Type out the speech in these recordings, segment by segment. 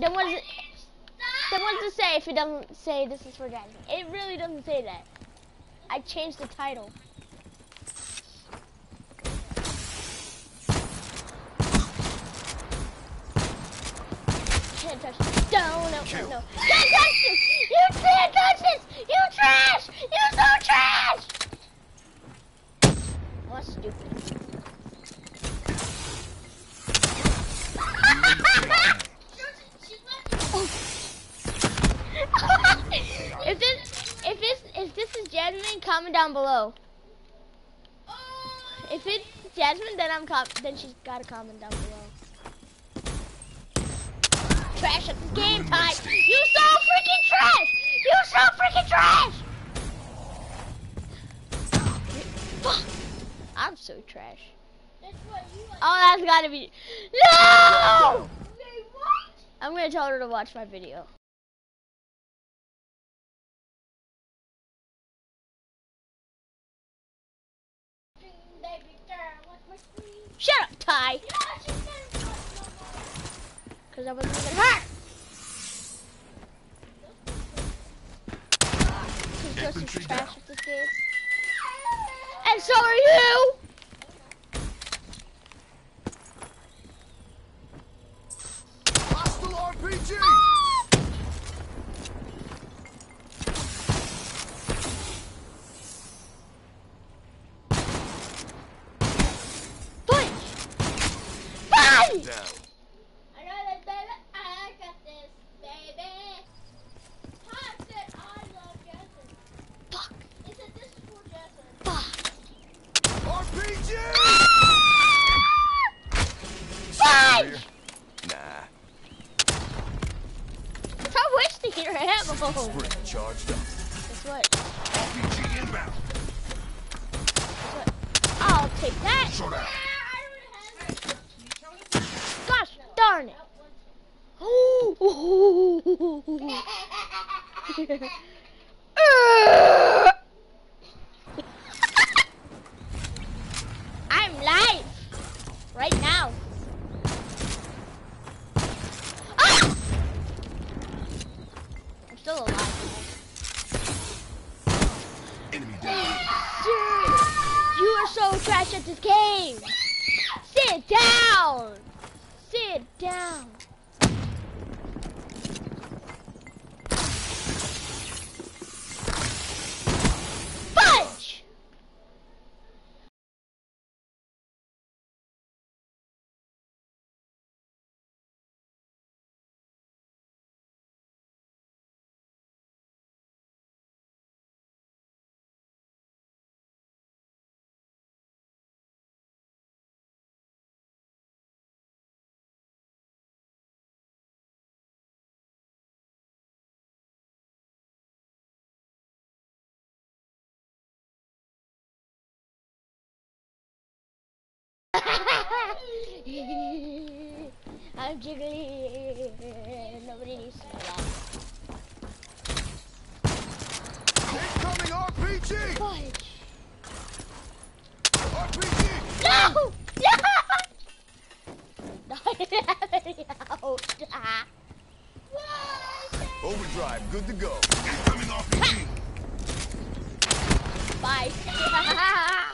Then what does it? Then what does it say if it doesn't say this is for Jazmin? It really doesn't say that. I changed the title. Can't touch this. No, no, no, Kill. no. Can't touch this! You can't touch this! You trash! You so trash! That's stupid. if this, if this, is Jazmin, comment down below. If it's Jazmin, then I'm com- then she's gotta comment down below. Trash at this game time. You so freaking trash. You so freaking trash. Fuck. I'm so trash. That's Oh, that's gotta be. No! I'm gonna tell her to watch my video. Shut up, Ty. Because I wasn't even hurt. Because Joseph's trash at this game. And so are you. Hostile RPG! Down. I got it, baby. I got this, baby. Todd said I love Justin. Fuck. He said this is for Justin. Fuck. RPG! Punch. Nah. Stop wasting your ammo. Spring charged up. Guess what? RPG inbound. Guess what? I'll take that. Short out. Gosh darn it. I'm live right now. Ah! I'm still alive. Enemy down. Dude, you are this game. Sit down. Sit down. I'm jiggly. Nobody needs to know that. Incoming RPG! Punch. RPG! No! No! No. Overdrive, good to go. Incoming RPG! Bye.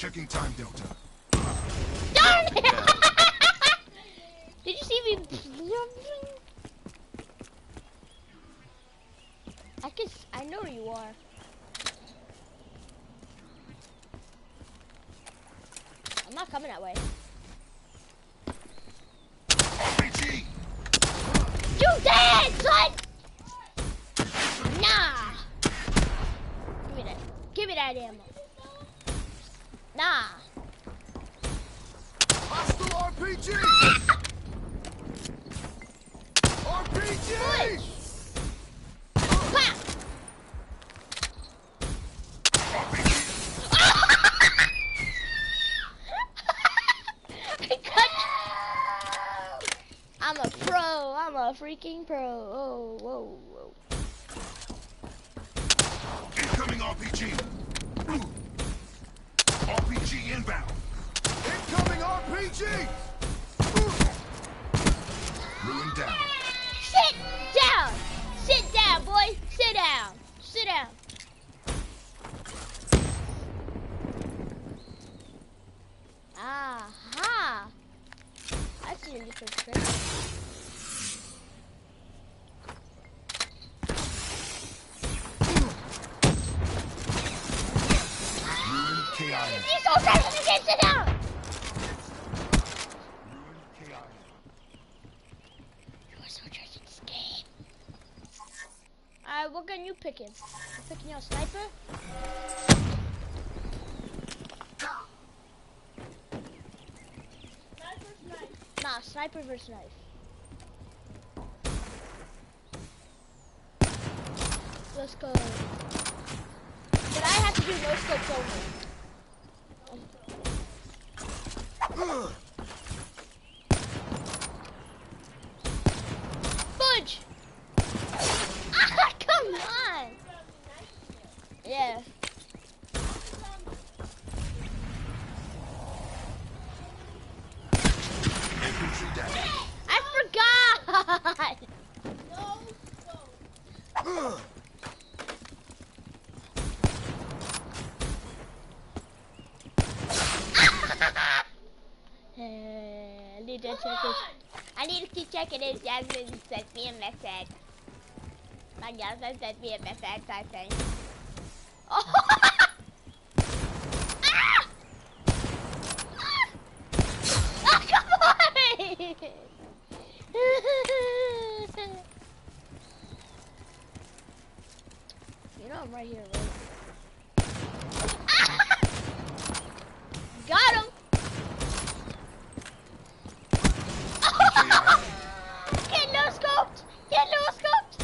Checking time delta. Darn it! Did you see me? I can. s- I know where you are. I'm not coming that way. RPG! You dead, son! Nah. Give me that. Give me that ammo. RPG! Pop! I cut you. I'm a pro. I'm a freaking pro. Oh, whoa, whoa. Incoming RPG! RPG inbound! Incoming RPG! KI. He's so trash, you can't sit down! Ruined KI. You are so trash in this game. Alright, what gun you picking? You picking your sniper? Nah, sniper versus knife. Let's go. But I have to do no scopes only. Fudge! Ah, come on! Yeah. Infantry down. I forgot! No scope. Uh, I need to check this. I need to keep checking if Jazmin sent me a message. My Jazmin sent me a message, I think. Oh! ah! Ah, come on! you know I'm right here, right? Ah! Got him! Get no scoped! Get no scoped!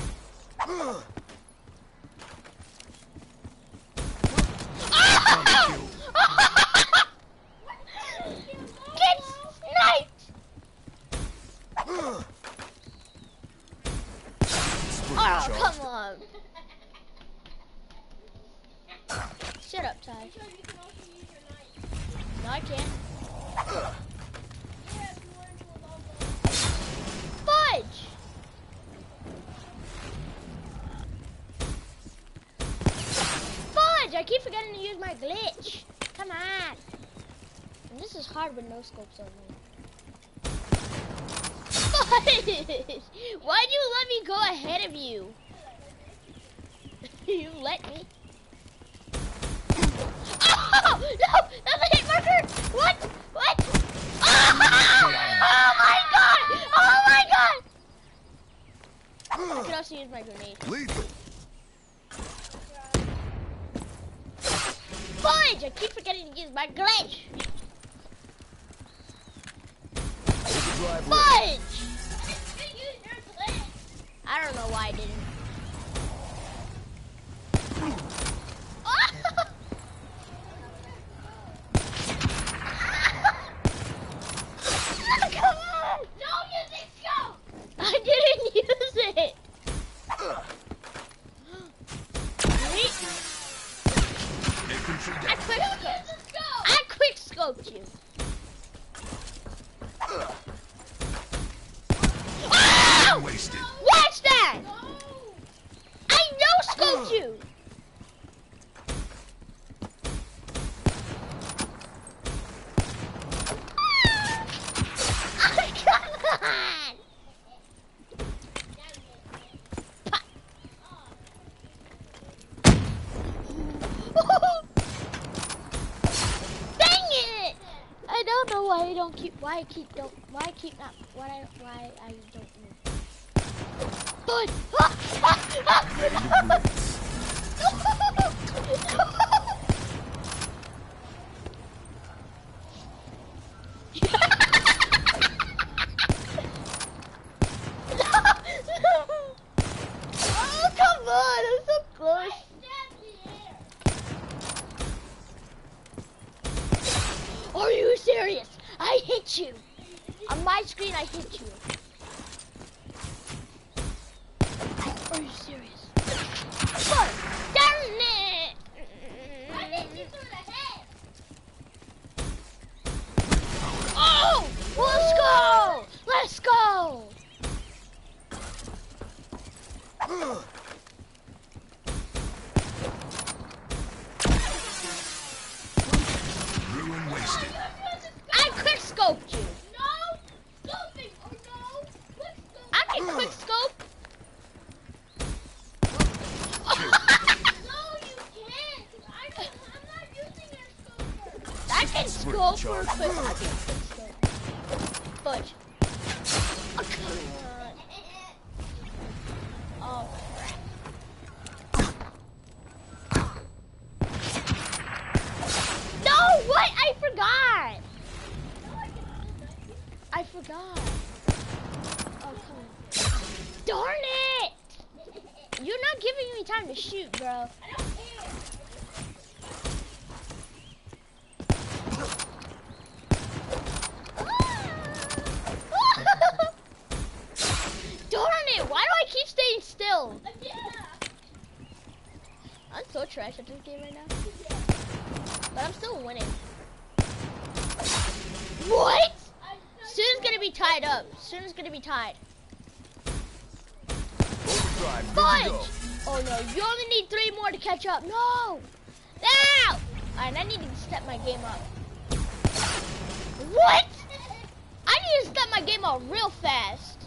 Get sniped! Oh, come on. Shut up, Ty. So you can also use your knife. No, I can't. Yeah, if you want to evolve them. Fudge! Fudge! I keep forgetting to use my glitch. Come on. And this is hard with no scopes on me. Why'd you let me go ahead of you? you let me. Oh! No! That's a hit marker! What? What? Oh, oh my god! Oh my god! I could also use my grenade. Lethal. Fudge! I keep forgetting to use my glitch. Fudge! You use your glitch. I don't know why I didn't. Come on! Don't use this scope. I didn't use it. Wait, Infantry I down. quick Don't scoped. use the scope. I quick scoped you. Ow! Wasted. Watch that! No. I no scoped you. Ah, Come on! Dang it! I don't know why I don't keep why I keep don't why I keep not why I why I don't move. But oh come on! I'm so close. Are you serious? I hit you. On my screen, I hit you. Are you serious? Fuck! Darn it! I hit you through the head. Oh! Let's go! Let's go! Ruin wasted. I quick scoped you. No scoping or no quick scope. I can quick scope. can scope for a quick. I can quick scope. Fudge. Oh, come on. Oh, crap. No, what? I forgot. I forgot. Oh, come on. Darn it! You're not giving me time to shoot, bro. Darn it! Why do I keep staying still? I'm so trash at this game right now. But I'm still winning. What? Soon's gonna be tied up. Soon's gonna be tied. Fudge! Oh no, you only need three more to catch up. No! Now! Alright, I need to step my game up. What? I need to step my game up real fast.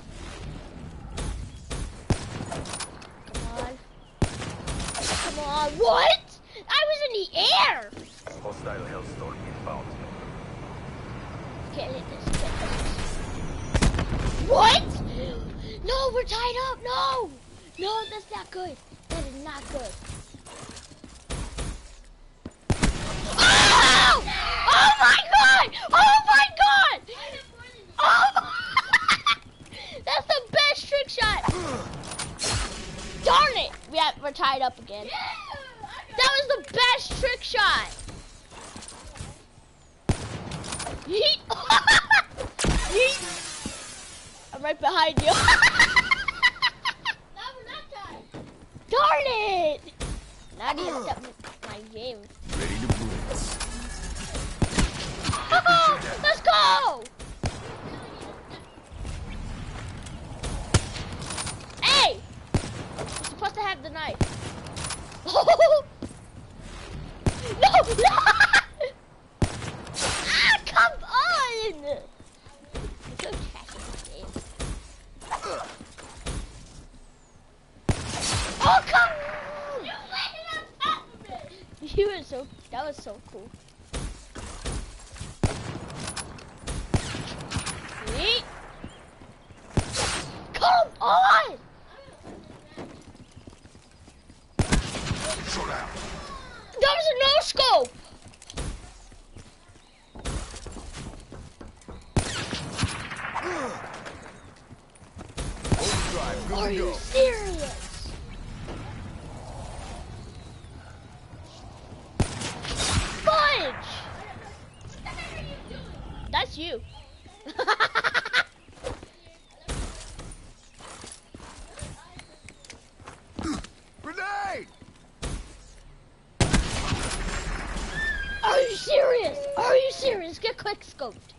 Come on. Come on. What? I was in the air. Hostile Hellstorm inbound. Can't hit this. Can't hit this. What? No, we're tied up. No. No, that's not good. That is not good. Oh! Oh my god! Oh my god! Oh! That's the best trick shot. Darn it! We have, we're tied up again. That was the best trick shot. Yeet. Yeet. I'm right behind you. Darn it! Now I need to step my game. Ready to blitz. Let's go! Hey! You're supposed to have the knife. no! No! ah, come on! You're so trash at this game. Oh, come on! You were so, that was so cool. Sweet. Come on! Showdown. That was a no scope. Overdrive. Good Are to you go. serious? Fudge! That's you. Grenade. Are you serious? Are you serious? Get quick scoped.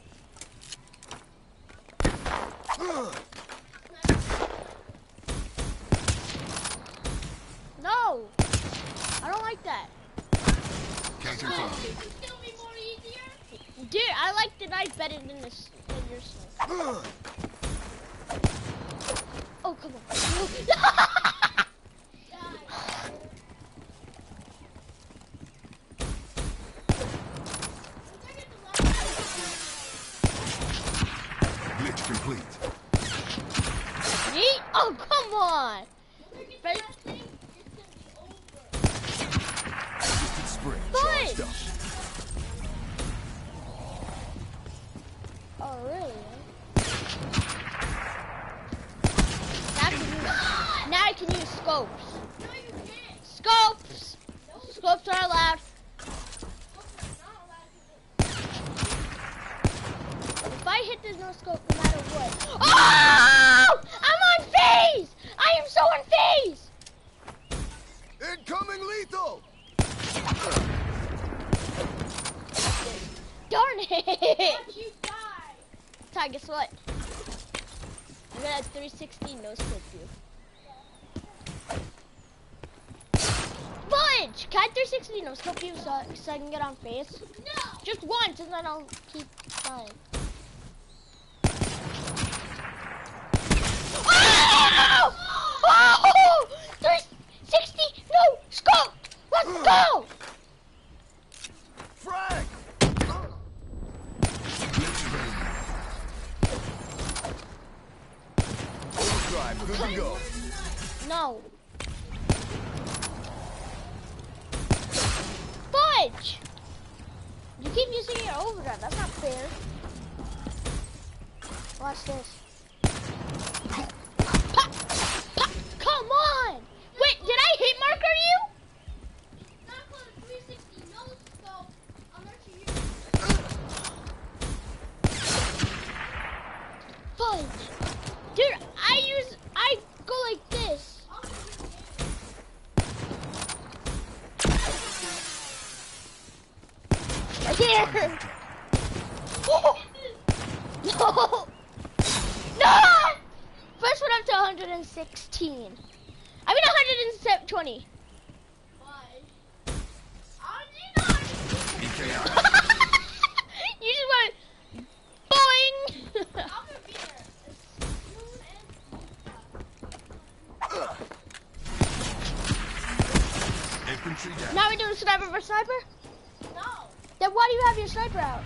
so I can get on face? No. Just once, and then I'll keep going. Oh! Oh! 360! No! Scope! Let's go! Frank! Drive, good to go. No. Using your overdrive. That's not fair. Watch this. Pa, pa, Come on! Wait, did I hit marker you? Not called a 360 no scope unless you use Fudge! Dude, I use, I go like this. Right here! Oh! No! No! First one up to 116. I mean 120. Why? I need not. EKI. you just went boing! I'm gonna be there as soon as Infantry down. now we're doing sniper versus sniper? No. Then why do you have your sniper out?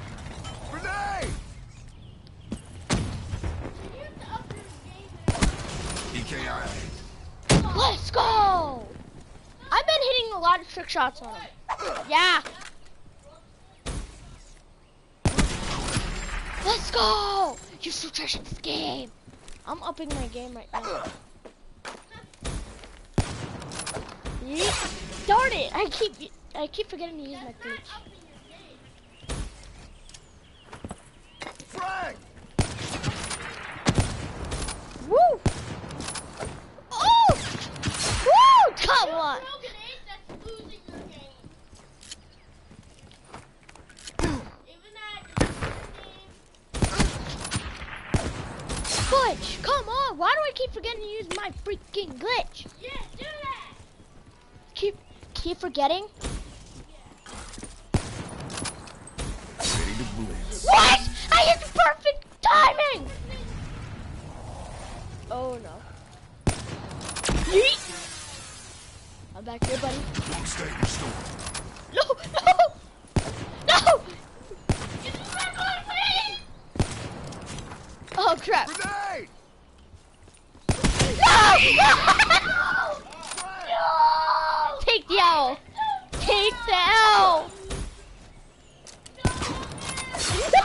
Grenade! You have to up your game EKI. Let's go! I've been hitting shots on him. Yeah. Let's go! You're so trash at this game. I'm upping my game right now. Yeet. Darn it! I keep I keep forgetting to use my glitch. Frag! Woo! Oh! Woo! Come on! Throw grenades, that's losing your game. Even at Glitch! Come on! Why do I keep forgetting to use my freaking glitch? Yeah, do that. Keep keep forgetting. Ready to blitz. What? I hit the perfect timing! Oh no. Yeet! I'm back here, buddy. Don't stay restored. No! No! No! Get the back on me. Oh crap. Grenade! No! Frag! no! Take the L. Take the L.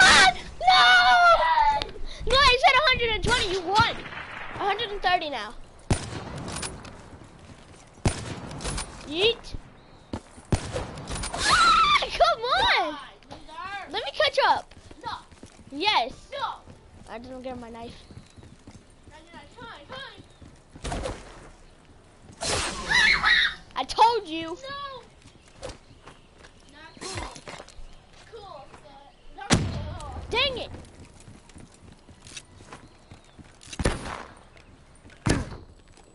Ah, no! No, I said 120. You won. 130 now. Yeet. Ah, come on. Let me catch up. No, Yes. no. I didn't get my knife. I told you. No. Not cool. Cool, but not cool at all. Dang it.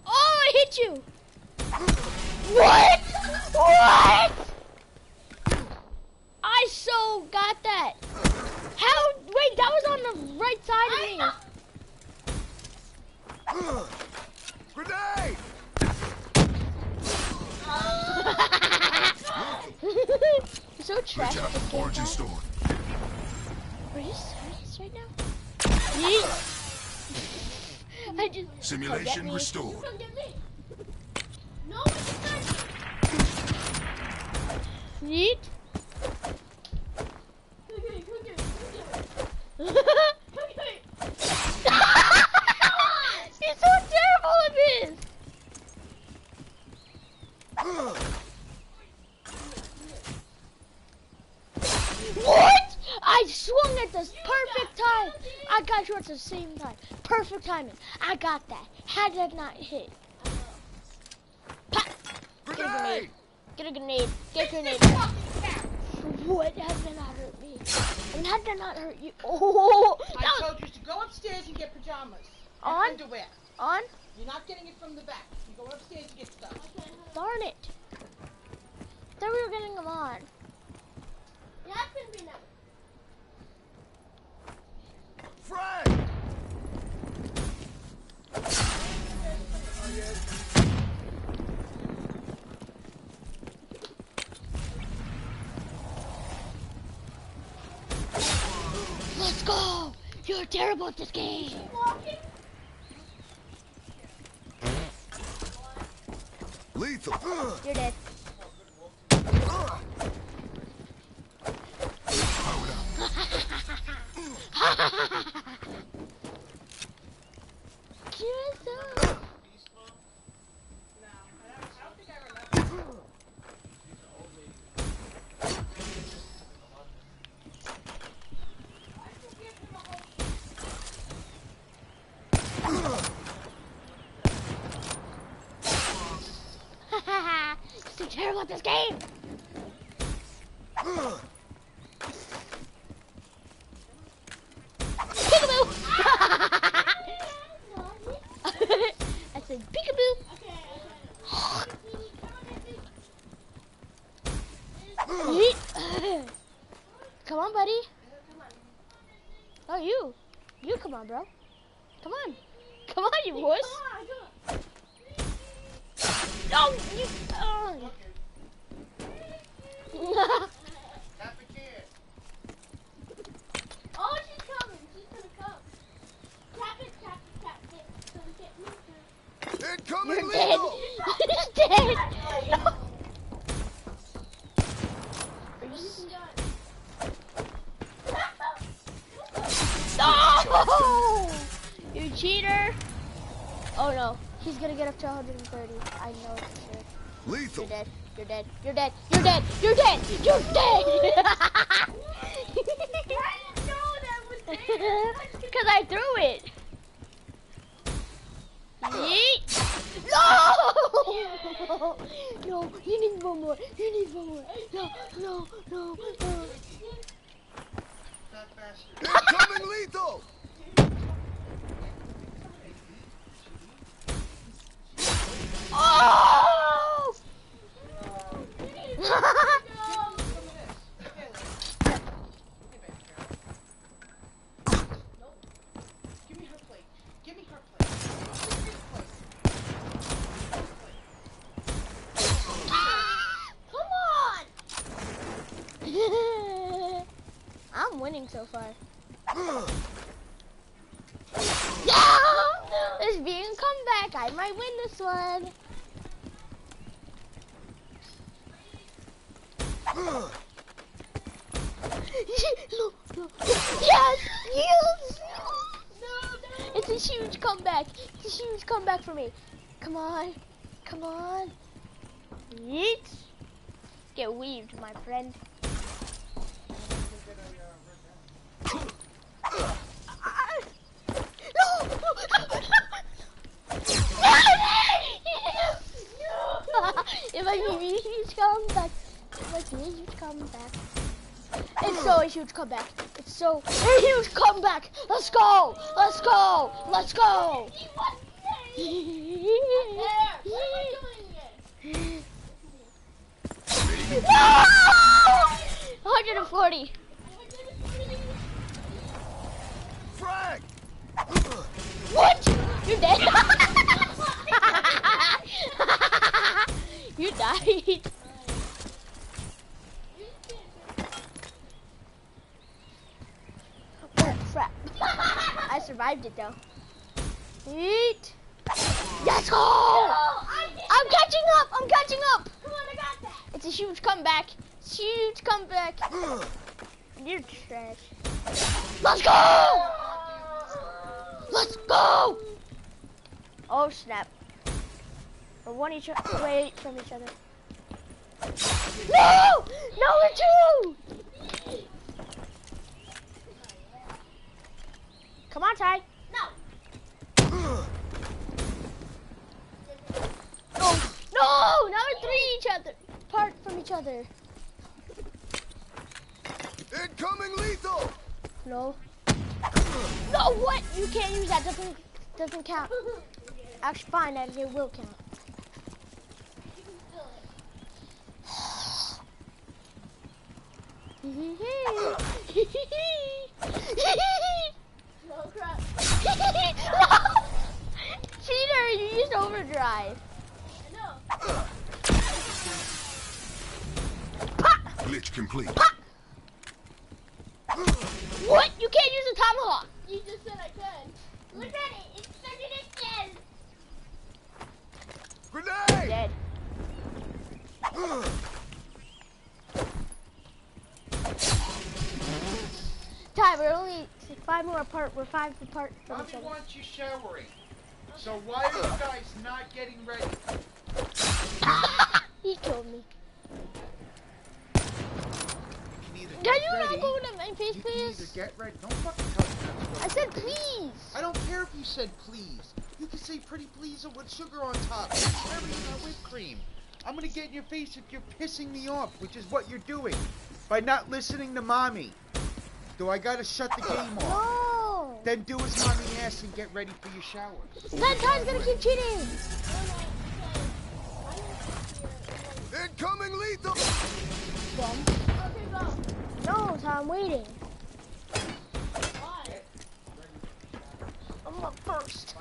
Oh, I hit you. What? What? I so got that. How? Wait, that was on the right side of me. Ugh. Grenade! You're so trash Good at job. this game. Origin Pat. stored. Are you serious right now? Yeet. I just forget Simulation me. restored. Come get me. No, it's. Yeet. Come get me, come get me, come get me. He's Come get me. so terrible at this. Ugh. What? I swung at the perfect time. I got you at the same time. Perfect timing. I got that. How did I not hit? Pa! Get a grenade. Grenade! Get a grenade. Get a grenade. What? How did that not hurt me? And how did that not hurt you? Oh! I was told you to go upstairs and get pajamas. and On? Underwear. on? You're not getting it from the back. You go upstairs and get stuff. Darn it. Thought we were getting them on. Yeah, I can be now. Let's go! You're terrible at this game! Lethal! You're dead. come on, buddy. Oh, you. You come on, bro. Come on. Come on, you wuss. No, you. Oh. Tap the kid. Oh, she's coming. She's gonna come. Tap it, tap it, tap it. So we get moved. Incoming You're dead. You're dead. No. You No! You cheater! Oh no, he's gonna get up to 130. I know for sure. You're dead. You're dead. You're dead. You're dead. You're dead. You're dead. Because I threw it. Yeet. No! No, you need one more. You need one more. No, no, no, no. Incoming lethal. Oh! Give me her plate. Give me her plate. Give me her plate. Come on! I'm winning so far. Yeah! This being a comeback. I might win this one. Ugh. no, no. Yes! Yes! It's a huge comeback. It's a huge comeback for me. Come on. Come on. Yeet. Get weaved, my friend. No! It might be a huge comeback. It might be a huge comeback. It's so a huge comeback. It's so a huge comeback. Let's go. Let's go. Let's go. 140. Frag. What? You're dead. you died. Oh, crap. I survived it though. Eat. Let's go! I'm catching up. I'm catching up. Come on, I got that. It's a huge comeback. It's huge comeback. You're trash. Let's go! Let's go! Oh snap. We're one each away from each other. No! No, we're two! Come on, Ty. No. No! No! Now we're three each other. Apart from each other. Incoming lethal. No. No, what? You can't use that. Doesn't doesn't count. Actually, fine. That it will count. Cheater! You used overdrive. I know. Pa! Glitch complete. What? You can't use a tomahawk. You just said I could. Look at it. It's such an extend. Grenade. Dead. Ty, we're only five more apart. We're five apart from Mommy each other. wants you showering. So why are you guys not getting ready? He killed me. You can Can you ready, not go to my face, please? get ready. Don't fucking tell me not to go. I said please. I don't care if you said please. You can say pretty please with sugar on top. In our whipped cream. I'm gonna get in your face if you're pissing me off, which is what you're doing by not listening to mommy. Do I gotta shut the game off? No. Then do as mommy asks and get ready for your shower. That Ty's gonna keep cheating. Incoming lethal! Okay, go. No, Ty, I'm waiting. I'm up first.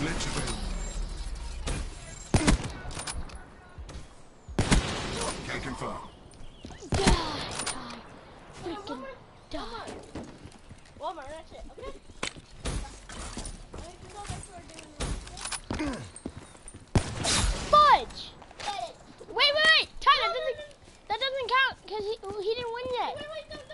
Glitch available. Can confirm freaking die. Walmart, that's it, okay? Fudge! Wait, wait, wait! Tyler, that doesn't, that doesn't count because he, he didn't win yet. Wait, wait, didn't.